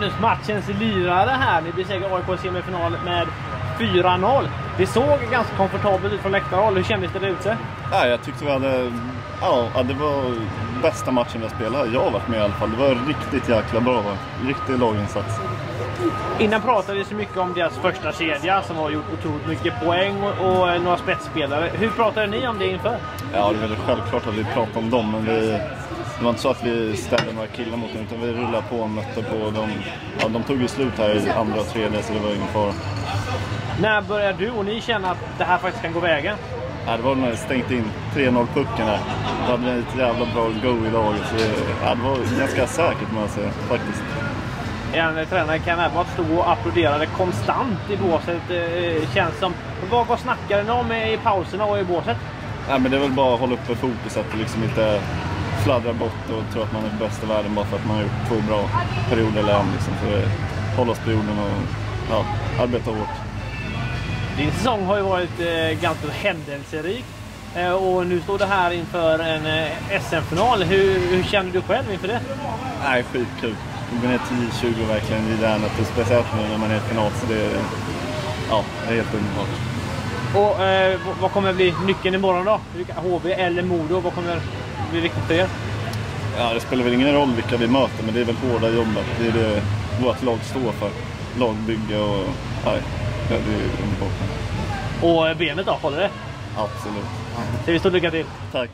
Magnus, matchens lirare här. Ni besegrade AIK i semifinal med 4-0. Det såg ganska komfortabelt ut från läktarhåll. Hur kändes det där ute? Ja, jag tyckte vi hade... Ja, det var bästa matchen jag spelat. Jag har varit med i alla fall. Det var riktigt jäkla bra. Riktig laginsats. Innan pratade vi så mycket om deras första kedja som har gjort otroligt mycket poäng och, och några spetsspelare. Hur pratade ni om det inför? Ja, det är väl självklart att vi pratade om dem, men vi, det var inte så att vi ställde några killar mot dem, utan vi rullade på och mötte på dem. Ja, de tog ju slut här i andra och tredje, så det var ingen fara. När började du och ni känna att det här faktiskt kan gå vägen? Ja, det var när vi stängt in 3-0 pucken här. Då hade vi ett jävla bra go i laget. Så det, ja, det var ganska säkert med säga, faktiskt. En tränare kan Abbott stå och applåderade konstant i båset. Eh, känns som. Vad, vad snackade ni om i pauserna och i båset? Ja, men det är väl bara att hålla uppe fokus, att liksom inte fladdra bort och tro att man är bäst i världen bara för att man har gjort två bra perioder eller en. Liksom. Så hålla oss på jorden och ja, arbeta hårt. Din säsong har ju varit eh, ganska händelserik. Eh, och nu står du här inför en eh, SM-final. Hur, hur, känner du själv inför det? Nej, skitkul. Gå ner 10-20 verkligen i järnet. Speciellt nu när man är i final. Så det, ja, det är helt underbart. Och eh, vad kommer bli nyckeln imorgon då? HV eller Modo? Vad kommer bli viktigt för er? Ja, det spelar väl ingen roll vilka vi möter, men det är väl hårda jobbet. Det är det vårt lag står för. Lagbygge och... Nej, det är underbart. Och benet då, håller det? Absolut. Så vi stort lycka till. Tack.